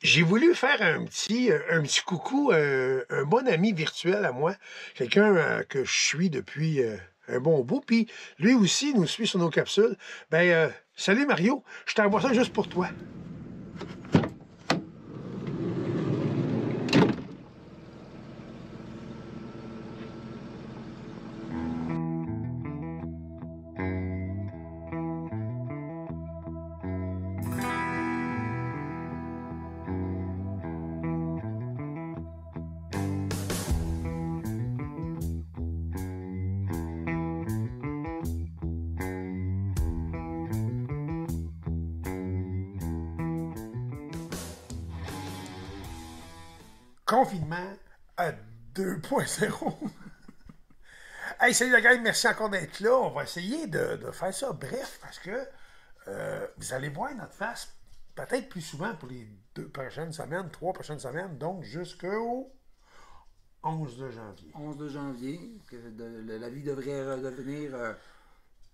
j'ai voulu faire un petit, euh, un petit coucou, euh, un bon ami virtuel à moi, quelqu'un euh, que je suis depuis euh, un bon bout, puis lui aussi nous suit sur nos capsules. Ben, salut Mario, je t'envoie ça juste pour toi. Confinement à 2.0. hey, salut la gang, merci encore d'être là. On va essayer de, de faire ça bref parce que euh, vous allez voir notre face peut-être plus souvent pour les deux prochaines semaines, trois prochaines semaines, donc jusqu'au 11 de janvier. 11 de janvier, que de- la vie devrait redevenir euh,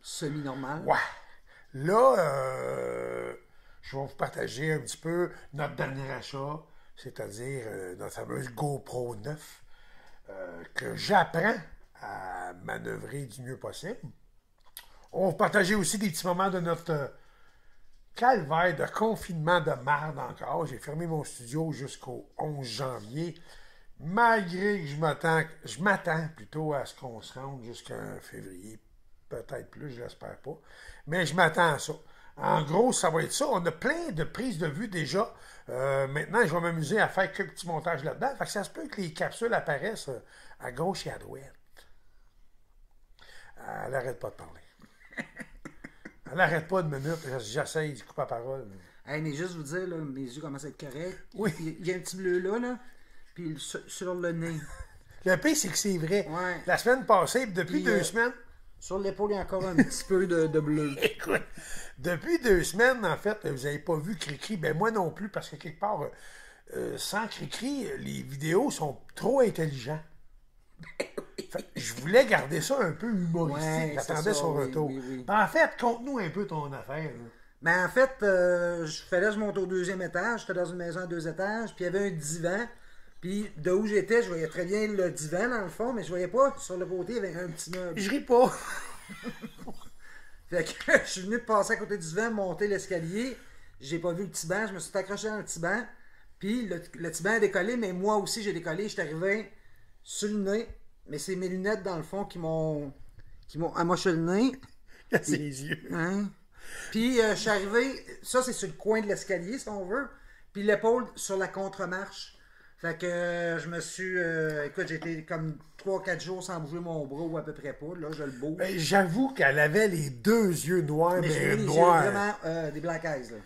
semi-normale. Ouais. Là, euh, je vais vous partager un petit peu notre dernier achat, c'est-à-dire euh, notre fameuse GoPro 9, euh, que j'apprends à manœuvrer du mieux possible. On va partager aussi des petits moments de notre euh, calvaire de confinement de marde encore. J'ai fermé mon studio jusqu'au 11 janvier, malgré que je m'attends, je m'attends plutôt à ce qu'on se rende jusqu'à février, peut-être plus, je l'espère pas. Mais je m'attends à ça. En gros, ça va être ça. On a plein de prises de vue déjà. Euh, maintenant, je vais m'amuser à faire quelques petits montages là-dedans. Fait que ça se peut que les capsules apparaissent euh, à gauche et à droite. Elle n'arrête pas de parler. Elle n'arrête pas de minute. J'essaye de couper la parole. Hey, mais juste vous dire, là, mes yeux commencent à être corrects. Oui. Il y a un petit bleu là, là. Puis sur, sur le nez. Le pire, c'est que c'est vrai. Ouais. La semaine passée, depuis Puis, deux euh, semaines, Sur l'épaule, il y a encore un petit peu de, de bleu. Écoute, depuis deux semaines, en fait, vous n'avez pas vu Cricri. Ben moi non plus, parce que quelque part, euh, sans Cricri, les vidéos sont trop intelligents. Fait que je voulais garder ça un peu humoristique. Ouais, J'attendais son oui, retour. oui, oui. Ben, en fait, conte-nous un peu ton affaire. là. Mais en fait, euh, je fallait que je monte au deuxième étage. J'étais dans une maison à deux étages. Puis il y avait un divan. Puis de où j'étais, je voyais très bien le divan dans le fond, mais je voyais pas sur le côté, il y avait un petit meuble. Je ris pas. Fait que je suis venu passer à côté du divan, monter l'escalier. J'ai pas vu le petit banc, je me suis accroché dans le petit banc. Puis le, le petit banc a décollé, mais moi aussi j'ai décollé. Je suis arrivé sur le nez, mais c'est mes lunettes dans le fond qui m'ont qui m'ont amoché le nez. Ses yeux. Hein? Puis euh, je suis arrivé, ça c'est sur le coin de l'escalier si on veut, puis l'épaule sur la contre-marche. Fait que euh, je me suis, euh, écoute, j'ai été comme 3-4 jours sans bouger mon bras ou à peu près pas. Là, je le bouge. Ben, J'avoue qu'elle avait les deux yeux noirs, mais mais, les yeux noirs. vraiment euh, des black eyes. Là.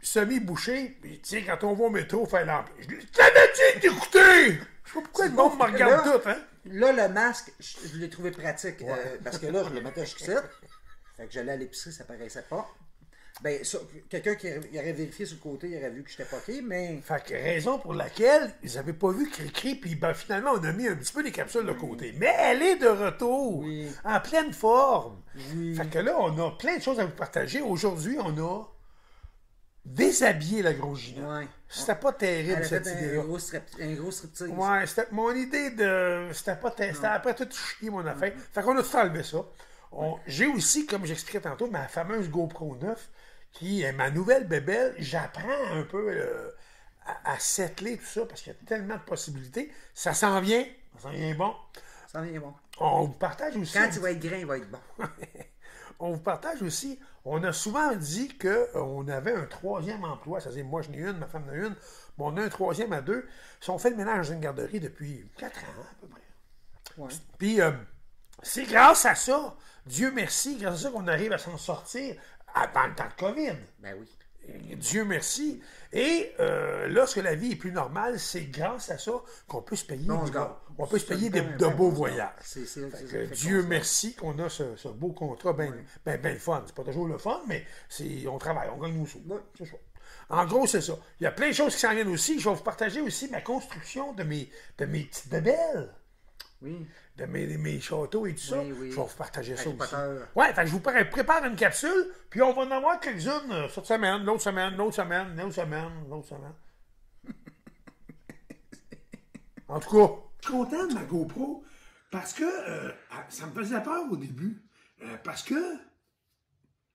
Semi-bouché, puis tu sais, quand on va au métro, faire l'empire. Je dis, T'avais-tu d'écouter? Je sais pas pourquoi le monde me regarde Là- tout, hein? Là, le masque, je, je l'ai trouvé pratique. euh, parce que là, je le mettais jusqu'ici. Fait que j'allais à l'épicerie, ça paraissait pas. Ben, quelqu'un qui aurait- vérifié sur le côté, il aurait vu que j'étais poqué, mais. Fait que raison pour laquelle ils avaient pas vu Cricri, puis ben, finalement, on a mis un petit peu les capsules de côté. Mais elle est de retour, Oui. en pleine forme. Oui. Fait que là, on a plein de choses à vous partager. Aujourd'hui, on a déshabillé la grosse Gina. C'était pas terrible, Elle cette fait un gros, un gros striptease. Ouais, c'était mon idée de. C'était pas. ter- C'était après tout chier mon affaire. Fait qu'on a tout enlevé ça. On- J'ai aussi, comme j'expliquais tantôt, ma fameuse GoPro 9, qui est ma nouvelle bébelle. J'apprends un peu euh, à, à settler tout ça parce qu'il y a tellement de possibilités. Ça s'en vient. Ça s'en vient bon. Ça vient bon. On vous partage aussi. Quand il va être grain, il va être bon. on vous partage aussi. On a souvent dit qu'on avait un troisième emploi. C'est-à-dire, moi, j'en ai une, ma femme en a une. mais on a un troisième à deux. Si on fait le ménage dans une garderie depuis quatre ans, à peu près. Ouais. Puis, euh, c'est grâce à ça, Dieu merci, grâce à ça qu'on arrive à s'en sortir dans le temps de COVID. Ben oui. Dieu merci. Et euh, lorsque la vie est plus normale, c'est grâce à ça qu'on peut se payer, On peut se payer de, Ben, de ben, beaux voyages. que fait Dieu merci qu'on a ce, ce beau contrat, ben, ben, ben le fun. C'est pas toujours le fun, mais on travaille, on gagne nos sous. Ouais. C'est ça. En gros, c'est ça. Il y a plein de choses qui s'en viennent aussi. Je vais vous partager aussi ma construction de mes, de mes petites bébelles Oui. de mes, mes châteaux et tout ça. Oui, oui. Je vais vous partager ça aussi. Ouais, fait que je vous pré- prépare une capsule, puis on va en avoir quelques-unes euh, cette semaine, l'autre semaine, l'autre semaine, l'autre semaine, l'autre semaine. En tout cas, je suis content de ma GoPro parce que euh, ça me faisait peur au début. Euh, parce que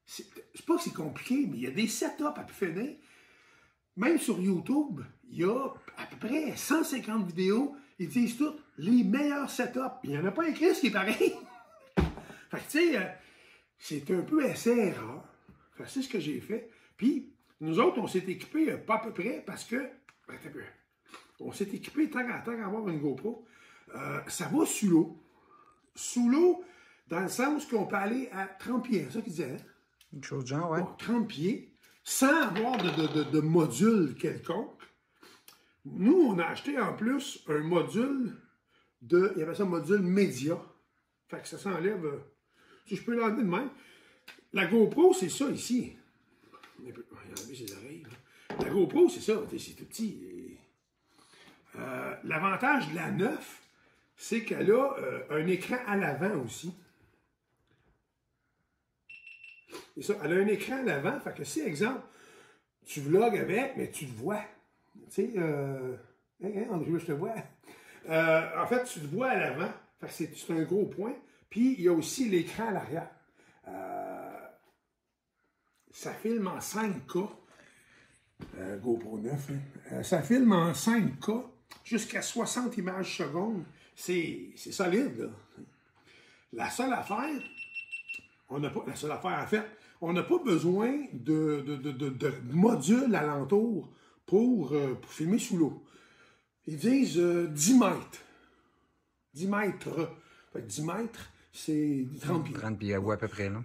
c'est pas que c'est compliqué, mais il y a des setups à peu finir. Même sur YouTube, il y a à peu près 150 vidéos. Ils disent toutes les meilleurs setups. Il n'y en a pas écrit ce qui est pareil. fait que tu sais, euh, c'est un peu assez rare. c'est ce que j'ai fait. Puis, nous autres, on s'est équipés pas à peu près parce que. On s'est équipé tant à, tant à avoir une GoPro. Euh, ça va sous l'eau. Sous l'eau, dans le sens qu'on peut aller à 30 pieds, c'est ça qu'il disait. Hein? Une chose de genre, ouais. 30 pieds, sans avoir de, module quelconque. Nous, on a acheté en plus un module de. Il y avait ça un module média. Fait que ça s'enlève. Euh, si je peux l'enlever de même. La GoPro, c'est ça ici. Regardez ses oreilles. La GoPro, c'est ça. C'est tout petit. Euh, l'avantage de la 9, c'est qu'elle a euh, un écran à l'avant aussi. Et ça, elle a un écran à l'avant, fait que si, exemple, tu vlogs avec, mais tu te vois. Tu sais, euh, hein, hein, André, je te vois. Euh, en fait, tu te vois à l'avant, fait c'est un gros point. Puis, il y a aussi l'écran à l'arrière. ça filme en 5K. GoPro 9. ça filme en 5K jusqu'à 60 images secondes. C'est solide, là. La seule affaire, on n'a pas, la seule affaire à faire, on n'a pas besoin de, de, de, de, modules alentour pour, euh, pour filmer sous l'eau. Ils disent 10 euh, mètres. 10 mètres. Fait 10 mètres, c'est 30 pieds. 30 pieds, ouais, à peu près, là.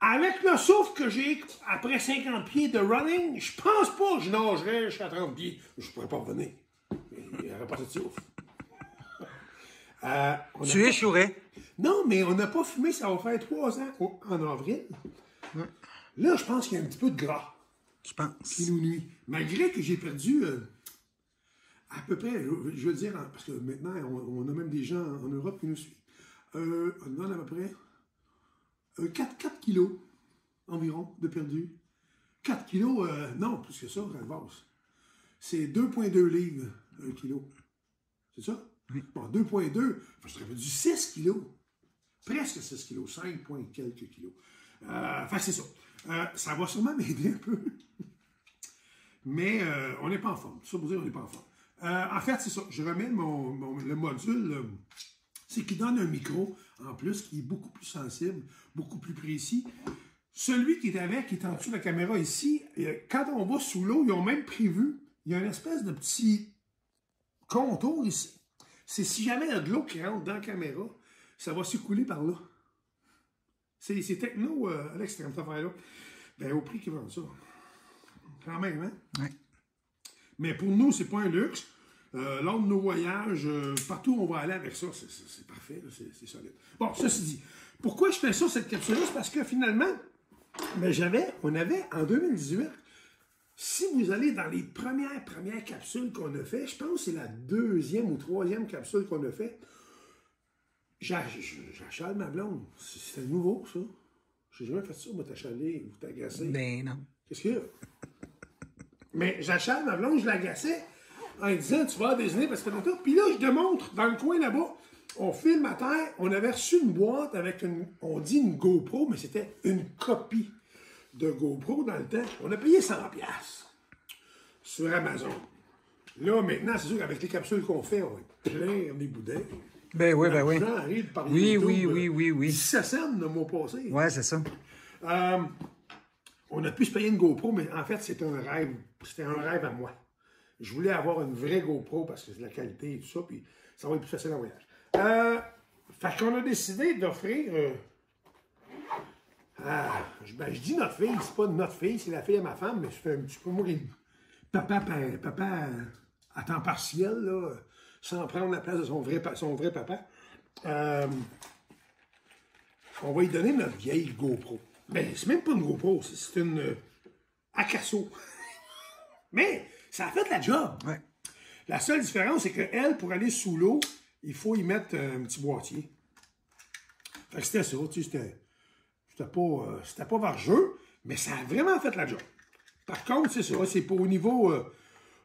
Avec le souffle que j'ai après 50 pieds de running, je pense pas que je nagerais jusqu'à 30 pieds. Je pourrais pas revenir. Il n'y aurait pas de souffle. Euh, tu échouerais. Non, mais on n'a pas fumé, ça va faire trois ans en avril. Là, je pense qu'il y a un petit peu de gras. Je pense. Qui nous nuit. Malgré que j'ai perdu euh, à peu près, je, veux dire, parce que maintenant, on, a même des gens en Europe qui nous suivent. Euh, on a à peu près 4, euh, 4 kilos environ de perdu. 4 kilos, non, plus que ça, C'est 2,2 livres un kilo. C'est ça? Oui. Bon, 2,2, je serais perdu 6 kilos. Presque 6 kilos, 5 points quelques kilos. Euh, enfin, c'est ça. Euh, ça va sûrement m'aider un peu. Mais euh, on n'est pas en forme. Ça pour dire on n'est pas en forme. en fait, c'est ça. Je remets mon, le module. c'est qu'il donne un micro en plus qui est beaucoup plus sensible, beaucoup plus précis. Celui qui est avec, qui est en dessous de la caméra ici, quand on va sous l'eau, ils ont même prévu, il y a une espèce de petit contour ici. C'est si jamais il y a de l'eau qui rentre dans la caméra, ça va s'écouler par là. C'est techno euh, à l'extrême, cette affaire-là. Ben, au prix qu'ils vendent ça. Quand même, hein? Oui. Mais pour nous, c'est pas un luxe. Euh, lors de nos voyages, euh, partout où on va aller avec ça, c'est parfait, c'est solide. Bon, ceci dit, pourquoi je fais ça, cette capsule-là? C'est parce que finalement, ben, j'avais, on avait en 2018, si vous allez dans les premières, premières capsules qu'on a fait, je pense que c'est la deuxième ou troisième capsule qu'on a fait, J'achale ma blonde. C'était nouveau, ça. J'ai jamais fait ça, moi, t'achaler ou t'agacer. Ben non. Qu'est-ce qu'il y a? Mais j'achale ma blonde, je l'agaçais en disant Tu vas déjeuner parce que tout. Puis là, je démontre dans le coin là-bas, on filme à terre, on avait reçu une boîte avec une. On dit une GoPro, mais c'était une copie de GoPro dans le temps. On a payé 100$ sur Amazon. Là, maintenant, c'est sûr qu'avec les capsules qu'on fait, on va être plein des boudins. Ben oui, ben oui. Oui, oui, oui, oui, oui. Ça semble de mon passé. Ouais, c'est ça. Euh, on a pu se payer une GoPro, mais en fait, c'était un rêve. C'était un rêve à moi. Je voulais avoir une vraie GoPro parce que c'est de la qualité et tout ça, puis ça va être plus facile en voyage. Euh, fait qu'on a décidé d'offrir. Euh, ben, je dis notre fille, c'est pas notre fille, c'est la fille de ma femme, mais c'est un petit peu moi papa, papa à temps partiel, là sans prendre la place de son vrai, son vrai papa. Euh, on va lui donner notre vieille GoPro. Ben, c'est même pas une GoPro, c'est une euh, Acasso. Mais ça a fait la job. La seule différence, c'est qu'elle, pour aller sous l'eau, il faut y mettre un petit boîtier. Fait que c'était ça, tu sais, c'était, c'était pas, euh, c'était pas jeu, mais ça a vraiment fait la job. Par contre, c'est ça, c'est pas au niveau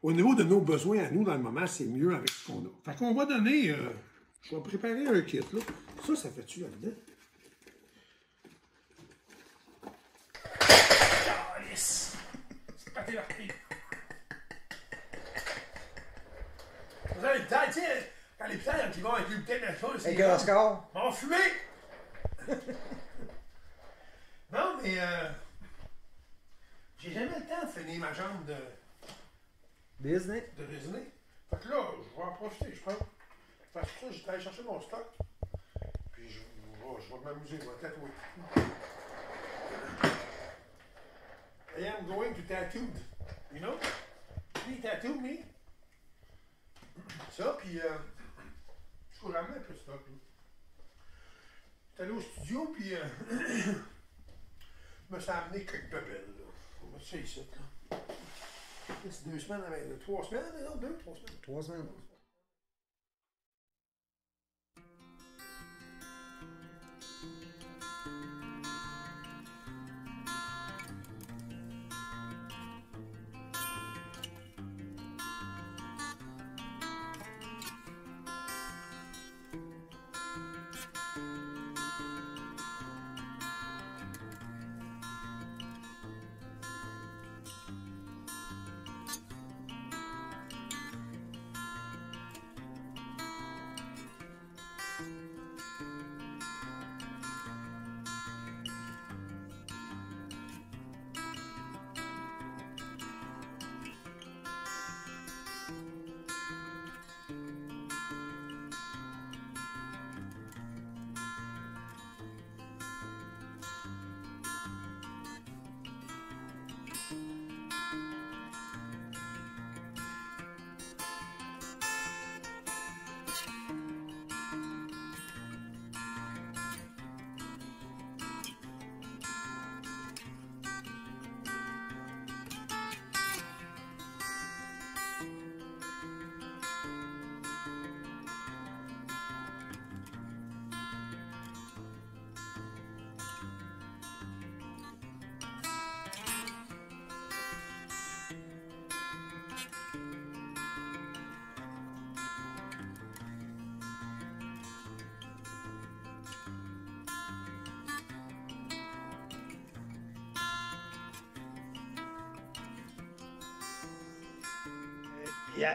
au niveau de nos besoins à nous, dans le moment, c'est mieux avec ce qu'on a. Fait qu'on va donner. euh, je vais préparer un kit, là. Ça, ça fait-tu là-dedans? Calice! C'est pas. Vous avez le temps, tu sais, ils vont avec une bouteille d'alcool, c'est. Avec un score. On va fumer! non, mais. Euh, j'ai jamais le temps de finir ma jambe de, Disney. de Disney. Fait que là, je vais en profiter, je pense. Fait que j'étais allé chercher mon stock. Puis je, vais- je vais m'amuser, je vais tatouer. I am going to tattoo. You know? He tattoo me. Ça, puis. Euh, je cours ramener un peu de stock. J'étais allé au studio, puis. Euh, je me suis amené quelques bebelles, là. On va ça ici, là. C'est deux semaines, avec, trois semaines, non, deux, trois semaines.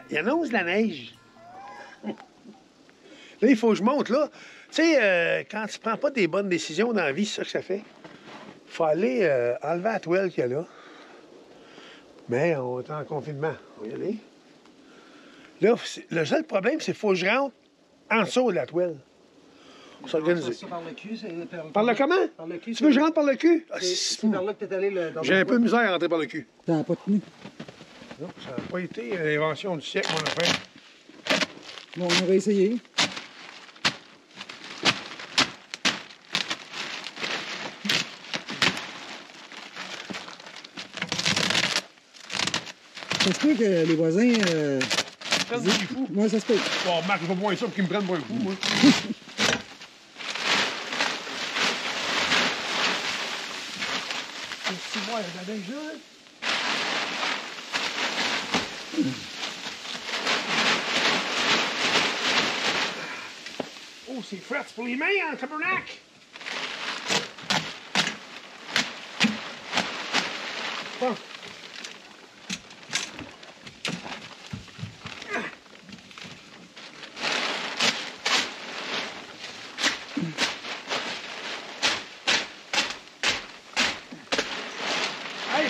Il, annonce la neige? Là, il faut que je monte là. Tu sais, euh, quand tu prends pas des bonnes décisions dans la vie, c'est ça que ça fait. Il faut aller euh, enlever la toile qu'il y a là. Mais on est en confinement. On va y aller. Là, le seul problème, c'est qu'il faut que je rentre en dessous de la toile. On s'organiser. Ça, par le cul, c'est par, Par le comment? Par le cul. Tu veux que je rentre par le cul? Ah, C'est c'est- c'est par là que t'es allé le, dans J'ai un peu de misère à rentrer par le cul. T'as pas tenu. Non, ça n'a pas été l'invention du siècle, mon affaire. Bon, on aurait essayé. Ça se peut que les voisins. Euh... Prends du fou. Moi, ça se peut. Bon, Marc, je vais moins ça pour qu'ils me prennent pour un coup, moi. C'est moi, il y a de la neige frais, c'est pour les mains, hein, tabernacle! Bon.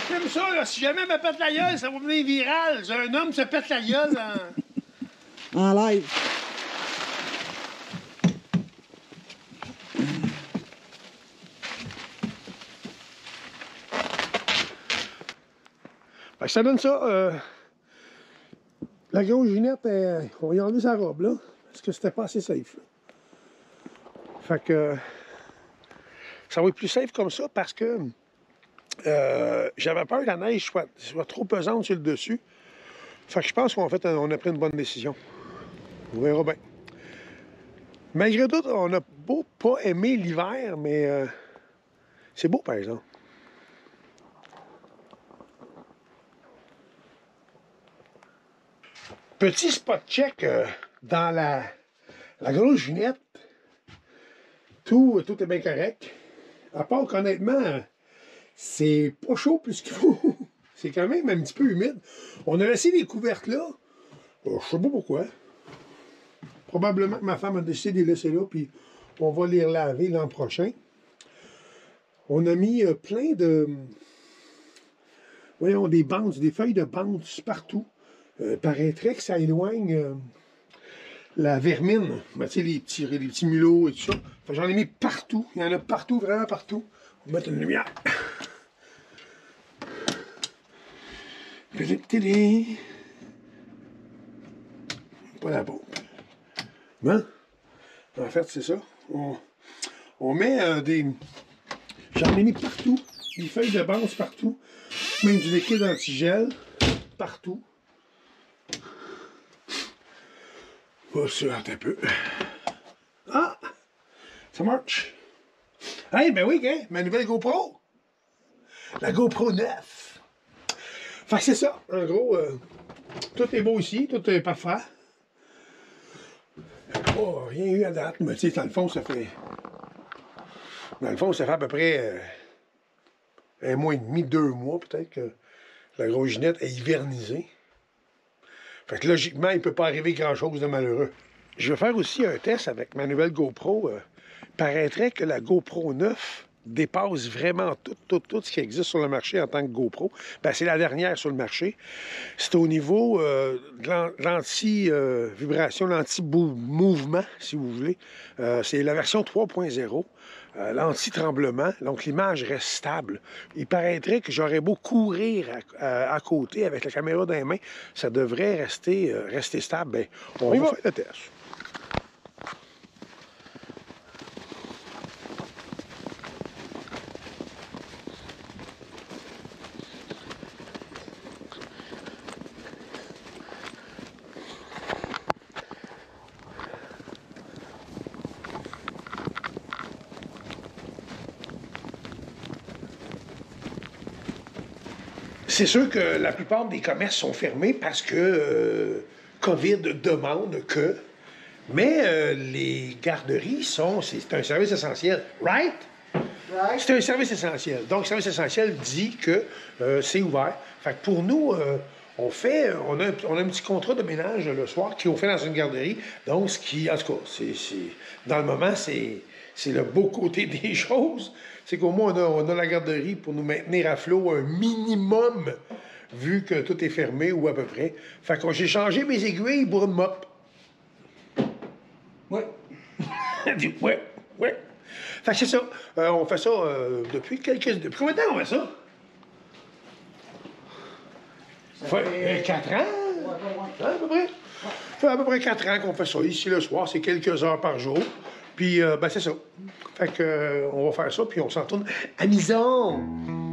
Filme ça, là. Si jamais me pète la gueule, ça va venir viral. J'ai un homme qui se pète la gueule en... En live. Ça donne ça. euh, La grosse Ginette, elle- on va y enlever sa robe, là. Parce que c'était pas assez safe. Fait que. euh, Ça va être plus safe comme ça parce que. euh, J'avais peur que la neige soit, soit trop pesante sur le dessus. Fait que je pense qu'on fait, on a pris une bonne décision. On verra bien. Malgré tout, on n'a beau pas aimé l'hiver, mais euh, c'est beau par exemple. Petit spot check euh, dans la, grosse junette. Tout, tout est bien correct. À part qu'honnêtement, c'est pas chaud plus qu'il faut. c'est quand même un petit peu humide. On a laissé les couvertes là. Euh, je sais pas pourquoi. Probablement que ma femme a décidé de les laisser là, puis on va les laver l'an prochain. On a mis euh, plein de. Voyons, des bandes, des feuilles de bandes partout. Euh, paraîtrait que ça éloigne euh, la vermine. Ben, tu sais, les petits, les petits mulots et tout ça. J'en ai mis partout. Il y en a partout, vraiment partout. On va mettre une lumière. Télé. Pas la pompe. Bon. En fait, c'est ça. On, on met euh, des. J'en ai mis partout. Des feuilles de base partout. Même du liquide antigel. Partout. Pas sûr, un peu. Ah! Ça marche? Hey, ben oui, hein, ma nouvelle GoPro. La GoPro 9. Fait que c'est ça. En gros, euh, tout est beau ici, tout est parfait. Oh, rien eu à date, mais tu sais, dans le fond, ça fait. Dans le fond, ça fait à peu près euh, un mois et demi, deux mois peut-être que la grosse ginette est hivernisée. Fait que logiquement, il ne peut pas arriver grand-chose de malheureux. Je vais faire aussi un test avec ma nouvelle GoPro. Euh, paraîtrait que la GoPro 9 dépasse vraiment tout, tout, tout ce qui existe sur le marché en tant que GoPro. Ben, c'est la dernière sur le marché. C'est au niveau euh, de l'an- l'anti-vibration, l'anti-mouvement, si vous voulez. Euh, c'est la version 3.0. euh, l'anti-tremblement, donc l'image reste stable. Il paraîtrait que j'aurais beau courir à, à- à côté avec la caméra dans les mains, ça devrait rester, euh, rester stable. Ben, on, va faire le test. C'est sûr que la plupart des commerces sont fermés parce que euh, COVID demande que. Mais euh, les garderies sont. C'est un service essentiel. Right? Right? C'est un service essentiel. Donc, service essentiel dit que euh, c'est ouvert. Fait que pour nous, on fait, on a, un- on a un petit contrat de ménage le soir qui est fait dans une garderie. Donc, ce qui, en tout cas, c'est, dans le moment, c'est, c'est le beau côté des choses. C'est qu'au moins, on a, on a la garderie pour nous maintenir à flot un minimum, vu que tout est fermé ou à peu près. Fait que j'ai changé mes aiguilles pour une mop. Dit ouais, ouais. Fait que c'est ça. Euh, on fait ça euh, depuis quelques. Depuis combien de temps on fait ça? Ça Fait, fait- euh, quatre ans? Ouais, ouais, ouais. Hein, à peu près. Ça fait à peu près quatre ans qu'on fait ça. Ici le soir, c'est quelques heures par jour. Puis, euh, ben, c'est ça. Fait que, euh, on va faire ça, puis on s'en tourne à.